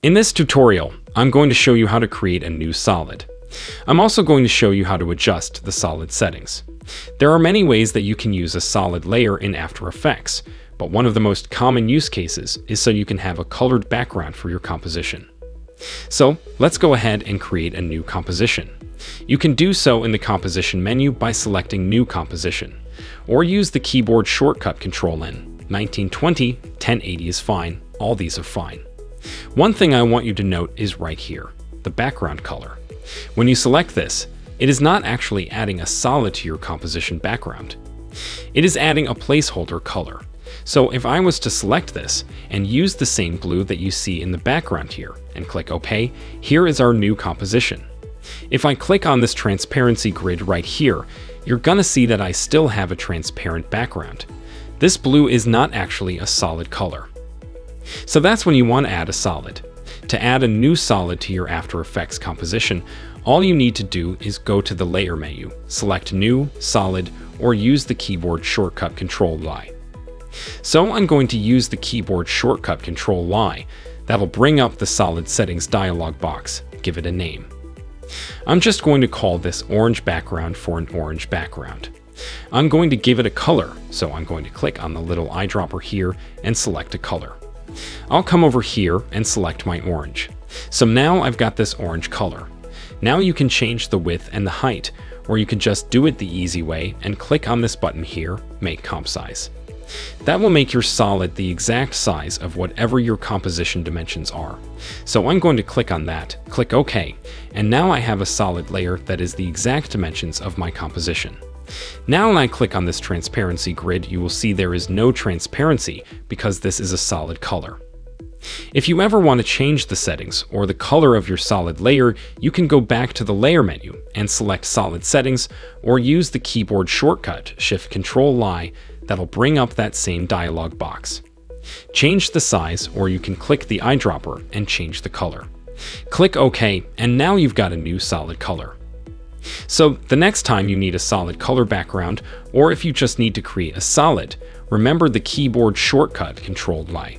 In this tutorial, I'm going to show you how to create a new solid. I'm also going to show you how to adjust the solid settings. There are many ways that you can use a solid layer in After Effects, but one of the most common use cases is so you can have a colored background for your composition. So let's go ahead and create a new composition. You can do so in the composition menu by selecting New Composition, or use the keyboard shortcut Control N. 1920, 1080 is fine, all these are fine. One thing I want you to note is right here, the background color. When you select this, it is not actually adding a solid to your composition background. It is adding a placeholder color. So if I was to select this and use the same blue that you see in the background here and click OK, here is our new composition. If I click on this transparency grid right here, you're gonna see that I still have a transparent background. This blue is not actually a solid color. So that's when you want to add a solid. To add a new solid to your After Effects composition, all you need to do is go to the Layer menu, select New, Solid, or use the keyboard shortcut Control Y. So I'm going to use the keyboard shortcut Control Y. That'll bring up the Solid Settings dialog box. Give it a name. I'm just going to call this orange background for an orange background. I'm going to give it a color, so I'm going to click on the little eyedropper here and select a color. I'll come over here and select my orange. So now I've got this orange color. Now you can change the width and the height, or you can just do it the easy way and click on this button here, Make Comp Size. That will make your solid the exact size of whatever your composition dimensions are. So I'm going to click on that, click OK, and now I have a solid layer that is the exact dimensions of my composition. Now when I click on this transparency grid, you will see there is no transparency because this is a solid color. If you ever want to change the settings or the color of your solid layer, you can go back to the Layer menu and select Solid Settings or use the keyboard shortcut Shift-Control-Y that'll bring up that same dialog box. Change the size or you can click the eyedropper and change the color. Click OK and now you've got a new solid color. So the next time you need a solid color background, or if you just need to create a solid, remember the keyboard shortcut Control Y.